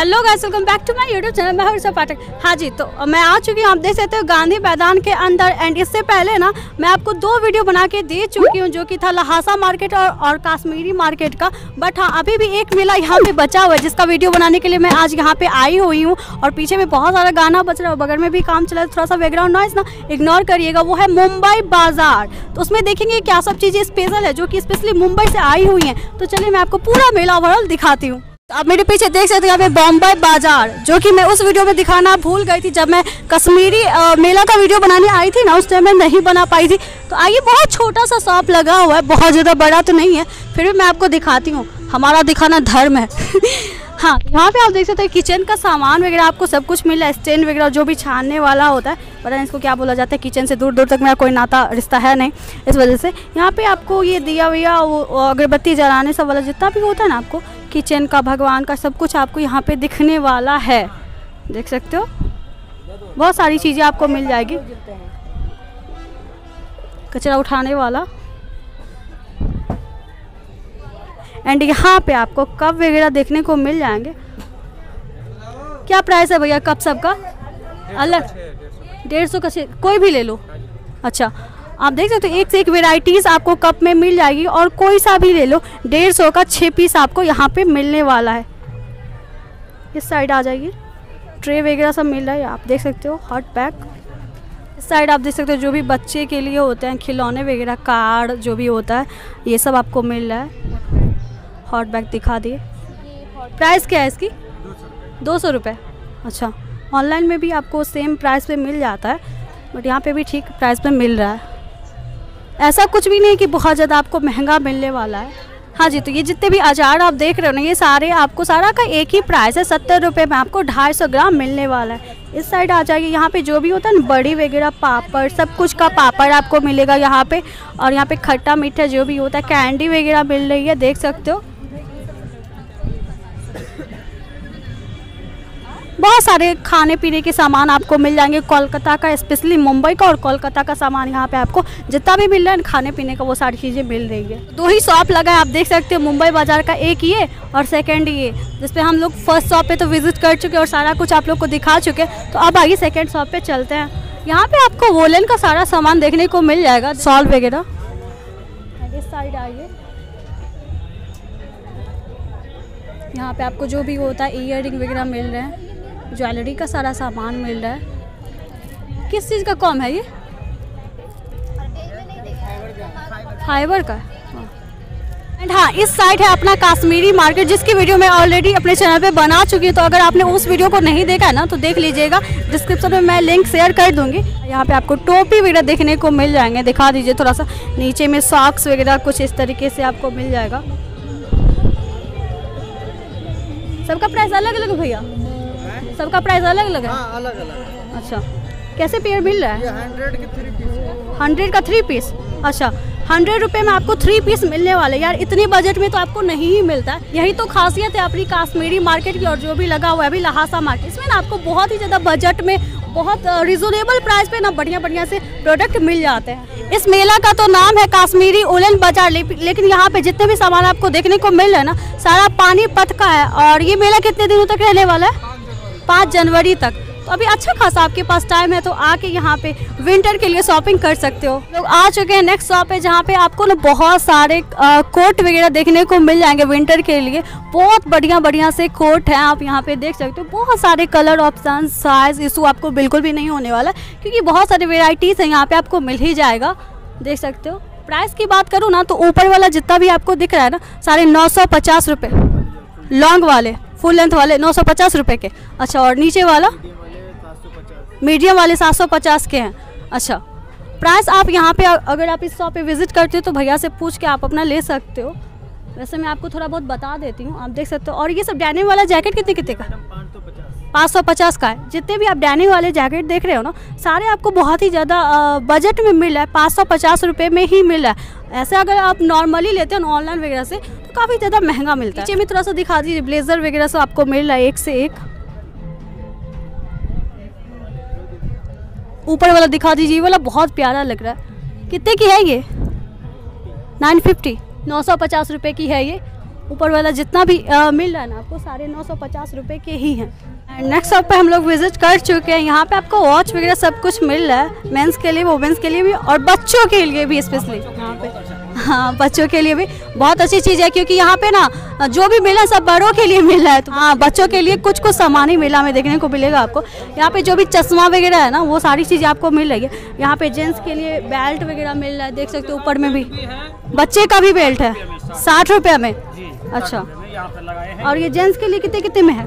Hello guys welcome back to my YouTube channel मैं हर्षा पाठक। हाँ जी तो मैं आ चुकी हूँ। आप देख सकते हो गांधी मैदान के अंदर। एंड इससे पहले ना मैं आपको दो वीडियो बना के दे चुकी हूँ जो कि था लहासा मार्केट और, और कश्मीरी मार्केट का। बट हाँ अभी भी एक मेला यहाँ पे बचा हुआ है जिसका वीडियो बनाने के लिए मैं आज यहाँ पे आई हुई हूँ। और पीछे में बहुत सारा गाना बच रहा है। बगल में भी काम चला है थोड़ा सा बैकग्राउंड नॉइस ना इग्नोर करिएगा। वो है मुंबई बाज़ार। तो उसमें देखेंगे क्या सब चीज़ें स्पेशल है जो कि स्पेशली मुंबई से आई हुई हैं। तो चलिए मैं आपको पूरा मेला ओवरऑल दिखाती हूँ। तो आप मेरे पीछे देख सकते हैं यहाँ पे बॉम्बे बाज़ार, जो कि मैं उस वीडियो में दिखाना भूल गई थी जब मैं कश्मीरी मेला का वीडियो बनाने आई थी ना, उस टाइम मैं नहीं बना पाई थी। तो आइए, बहुत छोटा सा शॉप लगा हुआ है, बहुत ज़्यादा बड़ा तो नहीं है, फिर भी मैं आपको दिखाती हूँ। हमारा दिखाना धर्म है। हाँ यहाँ पे आप देख सकते हैं किचन का सामान वगैरह, आपको सब कुछ मिला है स्टैंड वगैरह, जो भी छानने वाला होता है, पता नहीं इसको क्या बोला जाता है किचन से दूर दूर तक मेरा कोई नाता, रिश्ता है नहीं, इस वजह से। यहाँ पे आपको ये दिया विया अगरबत्ती जलाने सब वाला जितना भी होता है ना आपको किचन का, भगवान का, सब कुछ आपको यहाँ पे दिखने वाला है। देख सकते हो? बहुत सारी चीज़ें आपको मिल जाएगी। कचरा उठाने वाला। एंड यहाँ पे आपको कप वगैरह देखने को मिल जाएँगे। क्या प्राइस है भैया कप सब का अलग। डेढ़ सौ का कोई भी ले लो। अच्छा आप देख सकते हो, एक से एक वेराइटीज़ आपको कप में मिल जाएगी और कोई सा भी ले लो, डेढ़ सौ का छः पीस आपको यहाँ पे मिलने वाला है। इस साइड आ जाइए। ट्रे वगैरह सब मिल रहा है, आप देख सकते हो हॉट पैक इस साइड आप देख सकते हो, जो भी बच्चे के लिए होते हैं, खिलौने वगैरह, कार्ड, जो भी होता है, ये सब आपको मिल रहा है। हॉट बैग दिखा दिए। प्राइस क्या है इसकी? दो सौ रुपये अच्छा ऑनलाइन में भी आपको सेम प्राइस पे मिल जाता है बट यहाँ पे भी ठीक प्राइस पे मिल रहा है। ऐसा कुछ भी नहीं कि बहुत ज़्यादा आपको महँगा मिलने वाला है। हाँ जी तो ये जितने भी अचार आप देख रहे हो ना ये सारे आपको सारा का एक ही प्राइस है सत्तर रुपये में आपको ढाई सौ ग्राम मिलने वाला है। इस साइड आ जाइए यहाँ पे जो भी होता है ना बड़ी वगैरह पापड़ सब कुछ का पापड़ आपको मिलेगा यहाँ पे। और यहाँ पे खट्टा मीठा जो भी होता है कैंडी वगैरह मिल रही है देख सकते हो। बहुत सारे खाने पीने के सामान आपको मिल जाएँगे। कोलकाता का स्पेशली मुंबई का और कोलकाता का सामान यहाँ पे आपको जितना भी मिल रहा है खाने पीने का वो सारी चीज़ें मिल रही है। दो ही शॉप लगा है, आप देख सकते हो, मुंबई बाज़ार का एक ये और सेकेंड ये जिस पे हम लोग फ़र्स्ट शॉप पे तो विज़िट कर चुके और सारा कुछ आप लोग को दिखा चुके तो अब आइए सेकेंड शॉप पे चलते हैं। यहाँ पे आपको वोलन का सारा सामान देखने को मिल जाएगा सॉल वगैरह। इस साइड आइए। यहाँ पे आपको जो भी होता है ईयर वगैरह मिल रहे हैं। ज्वेलरी का सारा सामान मिल रहा है। किस चीज़ का कॉम है ये? फाइबर का। एंड हाँ इस साइड है अपना कश्मीरी मार्केट, जिसकी वीडियो मैं ऑलरेडी अपने चैनल पे बना चुकी हूँ। तो अगर आपने उस वीडियो को नहीं देखा है ना तो देख लीजिएगा। डिस्क्रिप्शन में मैं लिंक शेयर कर दूँगी। यहाँ पे आपको टोपी वगैरह देखने को मिल जाएँगे। दिखा दीजिए थोड़ा सा। नीचे में सॉक्स वगैरह कुछ इस तरीके से आपको मिल जाएगा। सबका प्राइस अलग अलग भैया? सबका प्राइस अलग अलग है? हाँ अलग अलग अच्छा। कैसे पेयर मिल रहा है? हंड्रेड की थ्री पीस हंड्रेड का थ्री पीस अच्छा हंड्रेड रुपये में आपको थ्री पीस मिलने वाले यार इतनी बजट में तो आपको नहीं ही मिलता है। यही तो खासियत है अपनी कश्मीरी मार्केट की और जो भी लगा हुआ है अभी लहासा मार्केट इसमें ना आपको बहुत ही ज़्यादा बजट में बहुत रिजनेबल प्राइस पे ना बढ़िया बढ़िया से प्रोडक्ट मिल जाते हैं। इस मेला का तो नाम है कश्मीरी उलन बाज़ार। ले- लेकिन यहाँ पे जितने भी सामान आपको देखने को मिल रहा है ना सारा पानीपत का है। और ये मेला कितने दिनों तक रहने वाला है? पाँच जनवरी तक। तो अभी अच्छा खासा आपके पास टाइम है तो आके यहाँ पे विंटर के लिए शॉपिंग कर सकते हो। लोग आ चुके हैं नेक्स्ट शॉप है जहाँ पे आपको ना बहुत सारे अ, कोट वगैरह देखने को मिल जाएँगे विंटर के लिए। बहुत बढ़िया बढ़िया से कोट हैं आप यहाँ पे देख सकते हो। बहुत सारे कलर ऑप्शन साइज़ इशू आपको बिल्कुल भी नहीं होने वाला क्योंकि बहुत सारे वेराइटीज़ हैं यहाँ पे आपको मिल ही जाएगा। देख सकते हो। प्राइस की बात करूँ ना तो ऊपर वाला जितना भी आपको दिख रहा है ना साढ़े नौ सौ पचास रुपये लॉन्ग वाले। फुल लेंथ वाले नौ सौ पचास रुपये के। अच्छा और नीचे वाला? मीडियम वाले सात सौ पचास के हैं। अच्छा प्राइस आप यहाँ पे अगर आप इस शॉप पे विज़िट करते हो तो भैया से पूछ के आप अपना ले सकते हो। वैसे मैं आपको थोड़ा बहुत बता देती हूँ, आप देख सकते हो। और ये सब डैनिम वाला जैकेट कितने कितने का? पाँच सौ पचास का है। जितने भी आप डैनिम वाले जैकेट देख रहे हो ना, सारे आपको बहुत ही ज़्यादा बजट में मिल रहा है। पाँच सौ पचास रुपये में ही मिल रहा है। ऐसे अगर आप नॉर्मली लेते हो ऑनलाइन वगैरह से काफ़ी ज़्यादा महँगा मिलता है। नीचे में थोड़ा सा दिखा दीजिए ब्लेजर वगैरह सब आपको मिल रहा है एक से एक। ऊपर वाला दिखा दीजिए ये वाला बहुत प्यारा लग रहा है। कितने की है ये? नाइन फिफ्टी नौ सौ पचास रुपये की है ये। ऊपर वाला जितना भी अ, मिल रहा है ना आपको साढ़े नौ सौ पचास रुपये के ही हैं। एंड नेक्स्ट शॉप पे हम लोग विज़िट कर चुके हैं। यहाँ पे आपको वॉच वगैरह सब कुछ मिल रहा है मेंस के लिए वुमेंस के लिए भी और बच्चों के लिए भी स्पेशली यहाँ पे। हाँ बच्चों के लिए भी बहुत अच्छी चीज़ है क्योंकि यहाँ पे ना जो भी मिला सब बड़ों के लिए मिल है। तो हाँ बच्चों के लिए कुछ कुछ सामान ही मेला में देखने को मिलेगा आपको। यहाँ पे जो भी चश्मा वगैरह है ना वो सारी चीज़ें आपको मिल रही है। यहाँ पे जेंट्स के लिए बेल्ट वगैरह मिल रहा है देख सकते हो ऊपर में भी। बच्चे का भी बेल्ट है साठ रुपये में। अच्छा। और ये जेंट्स के लिए कितने कितने में है?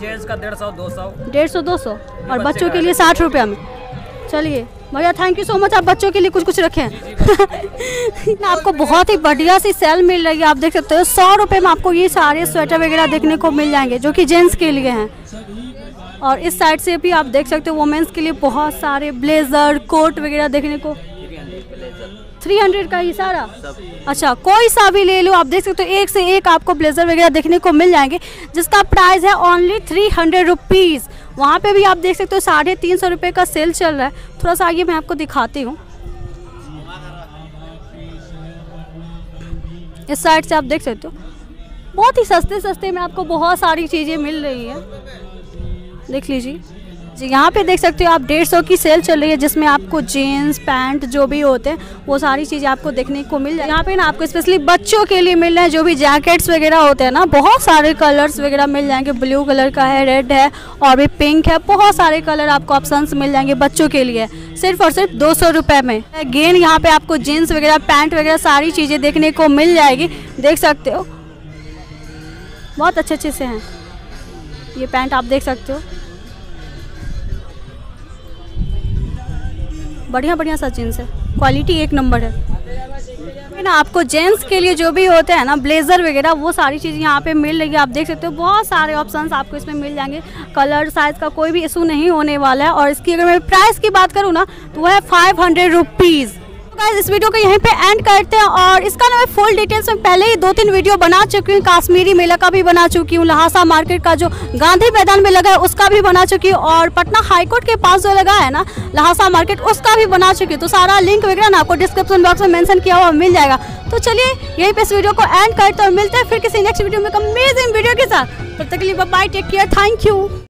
जेंट्स का डेढ़ सौ दो सौ। डेढ़ सौ दो सौ। और बच्चों के लिए साठ रुपये में। चलिए। भैया थैंक यू सो मच आप बच्चों के लिए कुछ कुछ रखें। आपको बहुत ही बढ़िया सी सेल मिल रही है, आप देख सकते हो। सौ रुपये में आपको ये सारे स्वेटर वगैरह देखने को मिल जाएँगे, जो कि जेंट्स के लिए हैं। और इस साइड से भी आप देख सकते हो वोमेंस के लिए बहुत सारे ब्लेजर कोट वगैरह देखने को थ्री हंड्रेड का ही सारा? अच्छा कोई सा भी ले लो, आप देख सकते हो, एक से एक आपको ब्लेजर वगैरह देखने को मिल जाएँगे, जिसका प्राइस है ओनली थ्री हंड्रेड रुपीज़ वहाँ पे भी आप देख सकते हो, साढ़े तीन सौ रुपये का सेल चल रहा है। थोड़ा सा आगे मैं आपको दिखाती हूँ। इस साइड से आप देख सकते हो। बहुत ही सस्ते सस्ते में आपको बहुत सारी चीज़ें मिल रही हैं। देख लीजिए। जी, यहाँ पे देख सकते हो आप डेढ़ सौ की सेल चल रही है, जिसमें आपको जीन्स, पैंट, जो भी होते हैं, वो सारी चीज़ें आपको देखने को मिल जाए यहाँ पे ना आपको स्पेशली बच्चों के लिए मिल रहे हैं, जो भी जैकेट्स वगैरह होते हैं ना, बहुत सारे कलर्स वगैरह मिल जाएँगे। ब्लू कलर का है रेड है, और भी पिंक है, बहुत सारे कलर आपको ऑप्शन मिल जाएँगे बच्चों के लिए, सिर्फ़ और सिर्फ़ दो सौ रुपये में। अगेन यहाँ पे आपको जीन्स वगैरह, पैंट वगैरह, सारी चीज़ें देखने को मिल जाएगी। देख सकते हो, बहुत अच्छे अच्छे से हैं। ये पैंट आप देख सकते हो। बढ़िया बढ़िया सा जीन्स है। क्वालिटी एक नंबर है। ना आपको जेंट्स के लिए जो भी होते हैं ना, ब्लेजर वगैरह, वो सारी चीज़ यहाँ पे मिल रही है। आप देख सकते हो, बहुत सारे ऑप्शंस आपको इसमें मिल जाएँगे। कलर साइज़ का कोई भी इशू नहीं होने वाला है। और इसकी अगर मैं प्राइस की बात करूँ ना तो वह है फाइव हंड्रेड रुपीज़ गाइस इस वीडियो को यहीं पे एंड करते हैं और इसका ना मैं फुल डिटेल्स में पहले ही दो तीन वीडियो बना चुकी हूँ, काश्मीरी मेला का भी बना चुकी हूँ, लहासा मार्केट का जो गांधी मैदान में लगा है, उसका भी बना चुकी हूँ और पटना हाईकोर्ट के पास जो लगा है ना, लहासा मार्केट उसका भी बना चुकी हूँ। तो सारा लिंक वगैरह ना आपको डिस्क्रिप्शन बॉक्स में मेंशन किया हुआ मिल जाएगा। तो चलिए, यहीं पे इस वीडियो को एंड करते हैं और मिलते हैं फिर किसी नेक्स्ट वीडियो में अमेजिंग वीडियो के साथ। तब तक लिए bye take care thank you